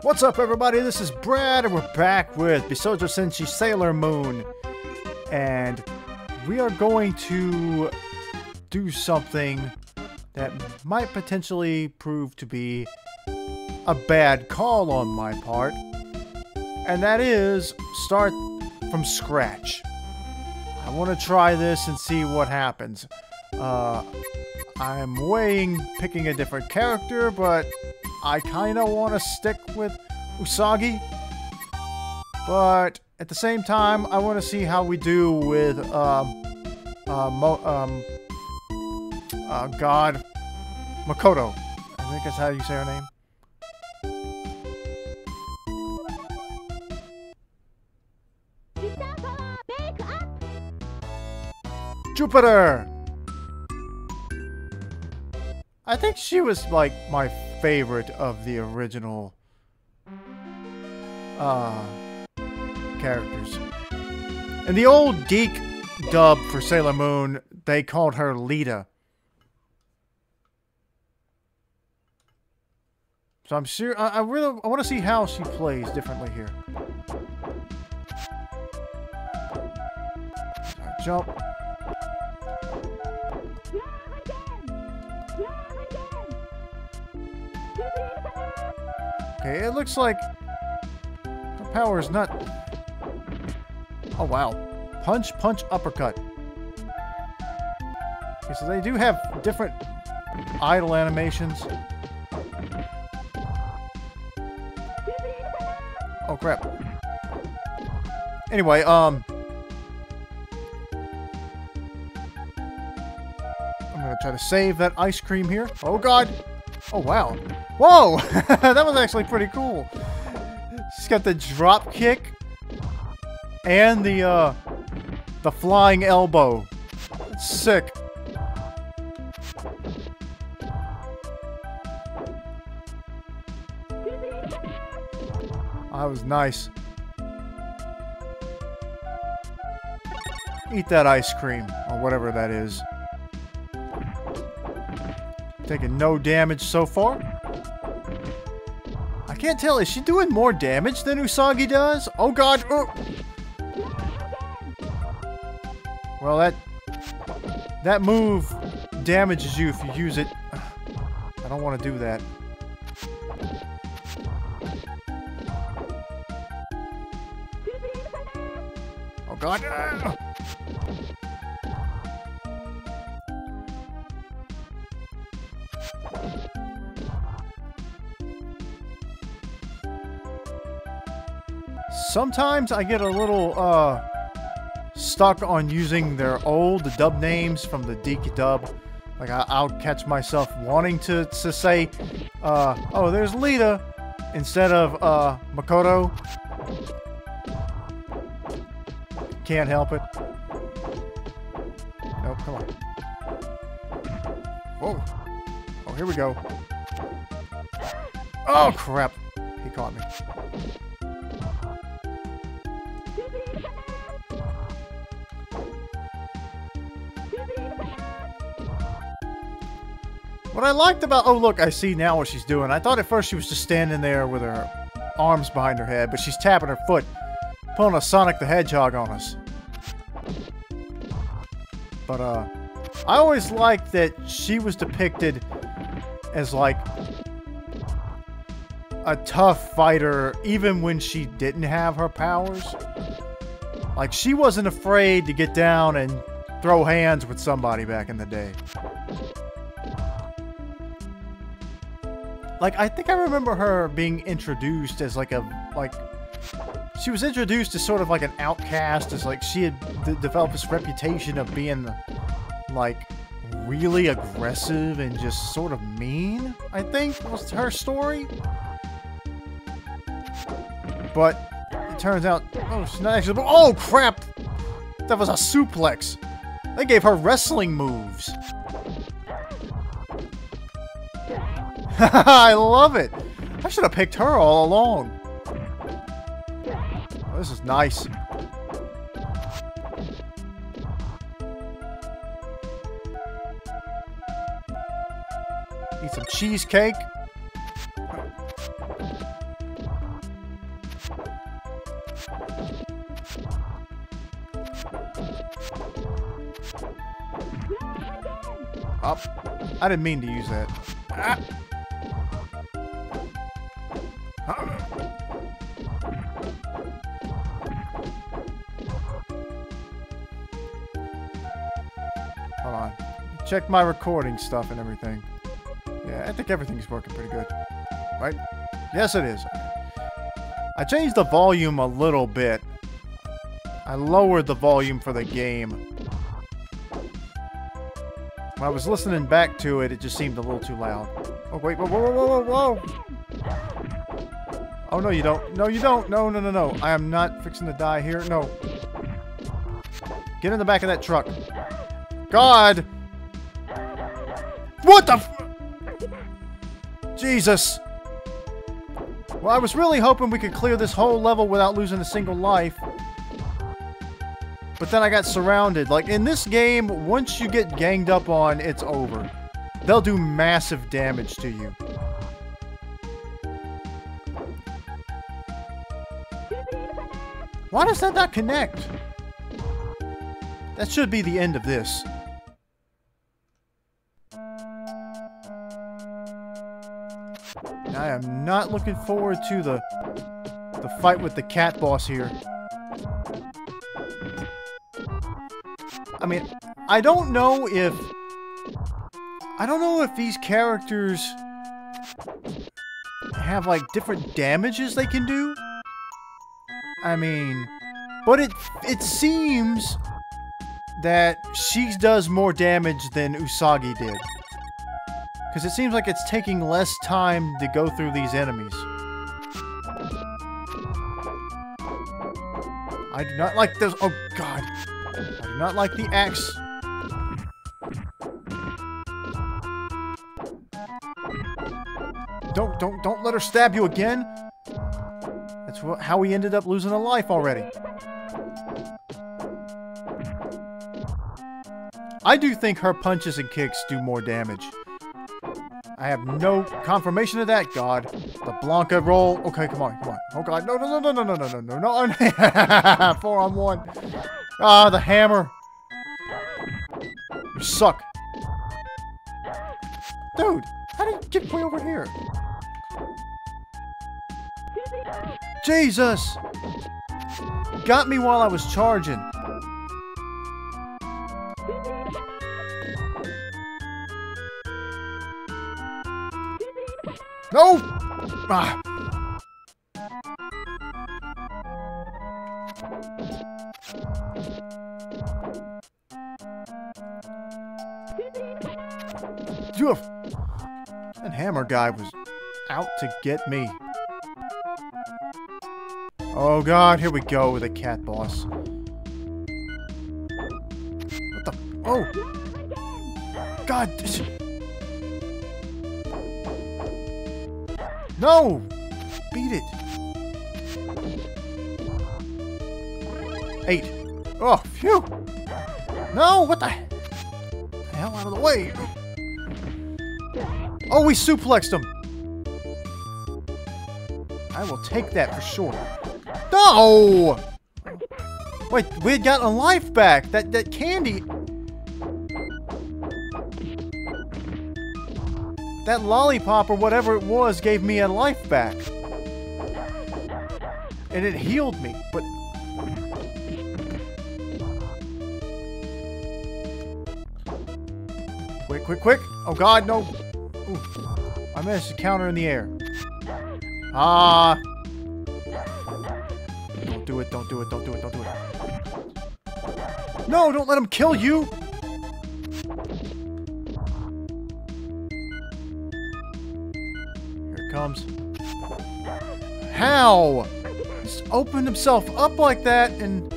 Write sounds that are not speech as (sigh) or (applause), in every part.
What's up, everybody? This is Brad, and we're back with Bishoujo Senshi Sailor Moon. And we are going to do something that might potentially prove to be a bad call on my part. And that is start from scratch. I want to try this and see what happens. Uh, I'm weighing picking a different character, but I kind of want to stick with Usagi. But at the same time, I want to see how we do with, um, uh, um, uh, God, Makoto. I think that's how you say her name. Jupiter! I think she was like my favorite of the original uh, characters. In the old DiC dub for Sailor Moon, they called her Lita. So I'm sure I, I really I want to see how she plays differently here. jump. Okay, it looks like her power is not... Oh, wow. Punch, punch, uppercut. Okay, so they do have different idle animations. Oh, crap. Anyway, um... I'm gonna try to save that ice cream here. Oh, God! Oh, wow. Whoa! (laughs) that was actually pretty cool. She's got the drop kick and the, uh, the flying elbow. That's sick. That was nice. Eat that ice cream, or whatever that is. Taking no damage so far. I can't tell, is she doing more damage than Usagi does? Oh god! Oh. Well, that... That move damages you if you use it. I don't want to do that. Oh god! Ah. Sometimes I get a little, uh, stuck on using their old dub names from the DiC dub. Like, I, will catch myself wanting to, to say, uh, oh, there's Lita, instead of, uh, Makoto. Can't help it. Nope, come on. Whoa. Oh, here we go. Oh, crap. He caught me. What I liked about... Oh, look, I see now what she's doing. I thought at first she was just standing there with her arms behind her head, but she's tapping her foot, pulling a Sonic the Hedgehog on us. But, uh, I always liked that she was depicted as, like, a tough fighter, even when she didn't have her powers. Like, she wasn't afraid to get down and throw hands with somebody back in the day. Like, I think I remember her being introduced as like a, like, she was introduced as sort of like an outcast, as like she had developed this reputation of being, like, really aggressive and just sort of mean, I think, was her story. But it turns out, oh, she's not actually, oh crap! That was a suplex! They gave her wrestling moves. (laughs) I love it! I should have picked her all along. Oh, this is nice. Eat some cheesecake. Up. I didn't mean to use that. Ah. Hold on. Check my recording stuff and everything. Yeah, I think everything's working pretty good. Right? Yes, it is. I changed the volume a little bit. I lowered the volume for the game. When I was listening back to it, it just seemed a little too loud. Oh, wait, whoa, whoa, whoa, whoa, whoa! Oh, no, you don't. No, you don't. No, no, no, no. I am not fixing to die here. No. Get in the back of that truck. God! What the Jesus! Well, I was really hoping we could clear this whole level without losing a single life. But then I got surrounded. Like, in this game, once you get ganged up on, it's over. They'll do massive damage to you. Why does that not connect? That should be the end of this. I am not looking forward to the the fight with the cat boss here. I mean, I don't know if I don't know if these characters have like different damages they can do. I mean, but it it seems that she does more damage than Usagi did. Because it seems like it's taking less time to go through these enemies. I do not like those- oh god. I do not like the axe. Don't, don't, don't let her stab you again! How we ended up losing a life already. I do think her punches and kicks do more damage. I have no confirmation of that, God. The Blanka roll. Okay, come on, come on. Oh, God. No, no, no, no, no, no, no, no, no, no. (laughs) Four on one. Ah, the hammer. You suck. Dude, how did you get way over here? Jesus! Got me while I was charging. No! Ah. That hammer guy was out to get me. Oh god, here we go with a cat boss. What the? Oh! God! No! Beat it! Eight. Oh, phew! No, what the, the hell out of the way? Oh, we suplexed him! I will take that for sure. No! Wait, we got a life back! That, that candy... That lollipop or whatever it was gave me a life back. And it healed me, but... Quick, quick, quick! Oh god, no! Ooh. I managed to counter in the air. Ah! Don't do it, don't do it, don't do it. No, don't let him kill you! Here it comes. How? He's opened himself up like that and...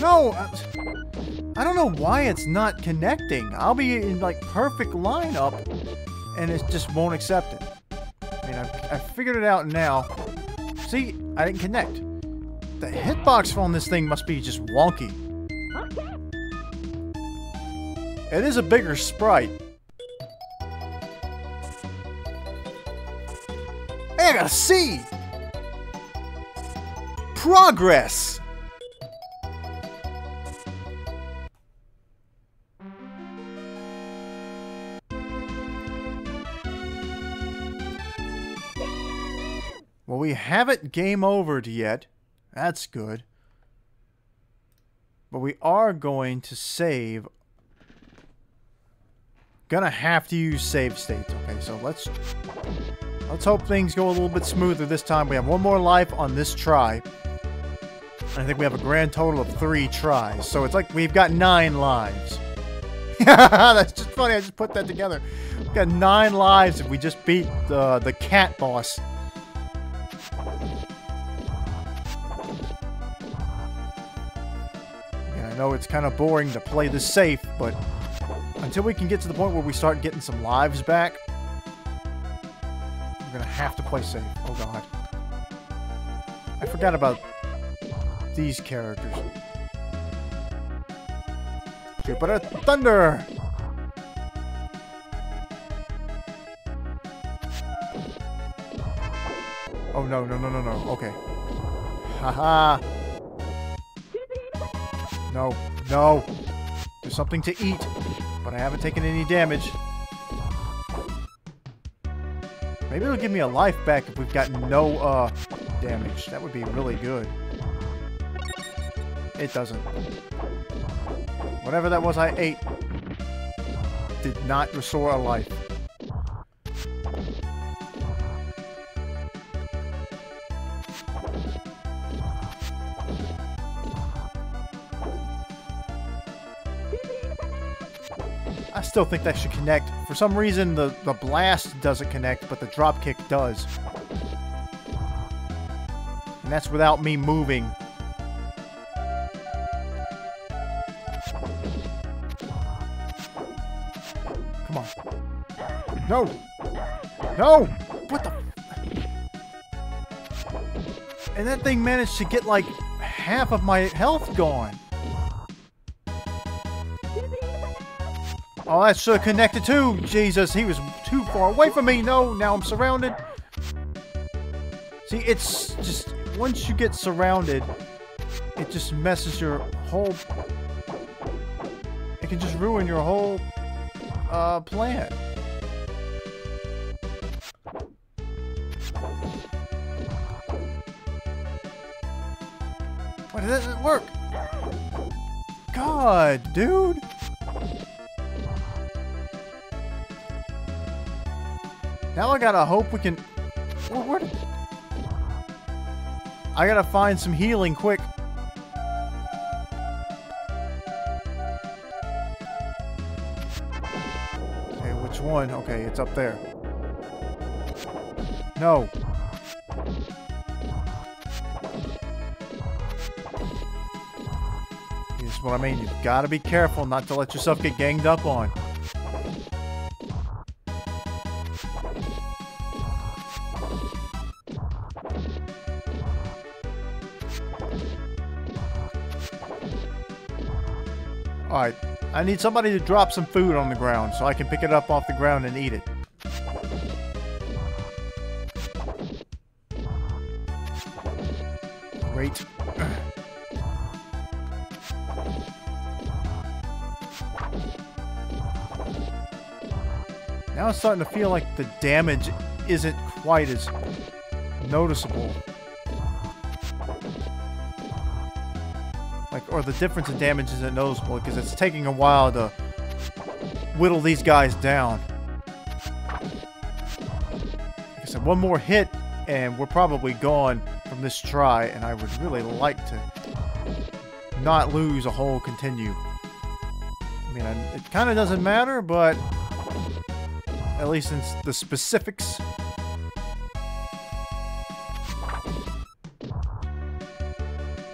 No! I, I don't know why it's not connecting. I'll be in, like, perfect lineup, and it just won't accept it. I mean, I've, I've figured it out now. See? I didn't connect. The hitbox on this thing must be just wonky. It is a bigger sprite. Hey, I got a C! Progress! Well, we haven't game overed yet. That's good. But we are going to save. Gonna have to use save states. Okay, so let's let's hope things go a little bit smoother this time. We have one more life on this try. I think we have a grand total of three tries. So it's like we've got nine lives. (laughs) That's just funny. I just put that together. We've got nine lives if we just beat the, the cat boss. Know it's kind of boring to play this safe, but until we can get to the point where we start getting some lives back, we're going to have to play safe. Oh, God. I forgot about these characters. Jupiter Thunder! Oh, no, no, no, no, no. Okay. Haha. No, no. There's something to eat, but I haven't taken any damage. Maybe it'll give me a life back if we've got no uh, damage. That would be really good. It doesn't. Whatever that was I ate did not restore a life. Still think that should connect. For some reason, the, the blast doesn't connect, but the drop kick does. And that's without me moving. Come on. No! No! What the... And that thing managed to get, like, half of my health gone. Oh, that should connected too. Jesus, he was too far away from me. No, now I'm surrounded. See, it's just, once you get surrounded, it just messes your whole, it can just ruin your whole, uh, plan. Why did that work? God, dude. Now I gotta hope we can... Well, where did... I gotta find some healing quick. Okay, which one? Okay, it's up there. No. Here's what I mean. You've got to be careful not to let yourself get ganged up on. Alright, I need somebody to drop some food on the ground so I can pick it up off the ground and eat it. Great. Now it's starting to feel like the damage isn't quite as noticeable. Like, or the difference in damage isn't noticeable because it's taking a while to whittle these guys down. Like I said, one more hit and we're probably gone from this try, and I would really like to not lose a whole continue. I mean, it kind of doesn't matter, but at least in the specifics.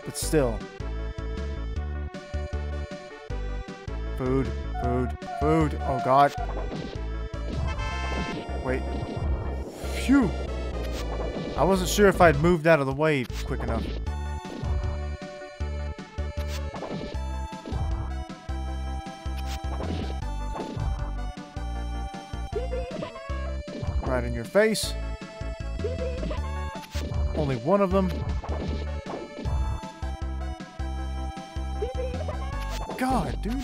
But still. Food, food, food. Oh god. Wait. Phew! I wasn't sure if I'd moved out of the way quick enough. Right in your face. Only one of them. God, dude.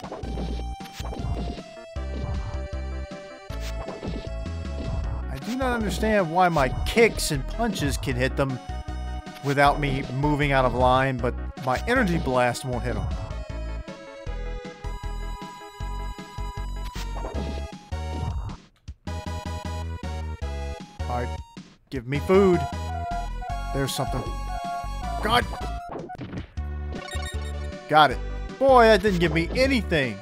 I do not understand why my kicks and punches can hit them without me moving out of line, but my energy blast won't hit them. Alright, give me food. There's something. God! Got it. Boy, that didn't give me anything.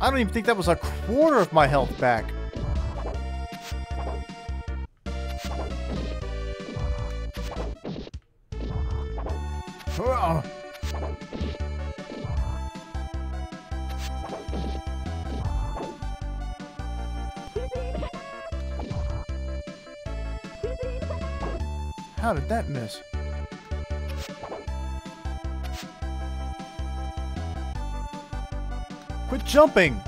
I don't even think that was a quarter of my health back. How did that miss? Jumping!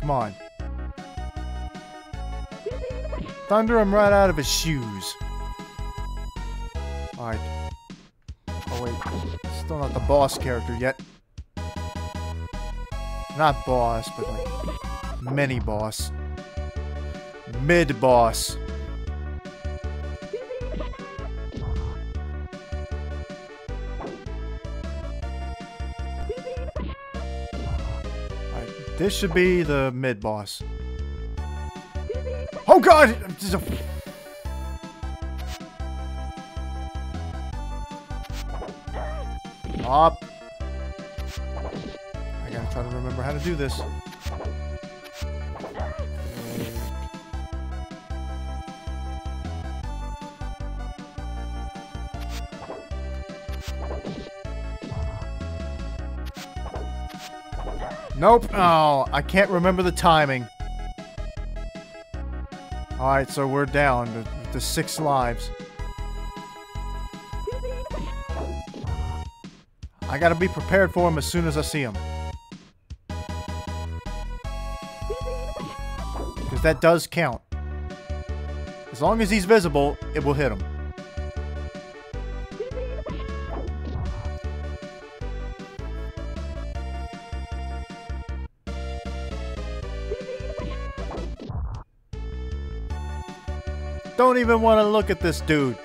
Come on. Thunder him right out of his shoes. Alright. Oh wait, still not the boss character yet. Not boss, but like mini boss. Mid boss. This should be the mid boss. Oh god! Up. I gotta try to remember how to do this. Nope. Oh, I can't remember the timing. Alright, so we're down to, to six lives. I gotta be prepared for him as soon as I see him. Because that does count. As long as he's visible, it will hit him. Don't even want to look at this dude.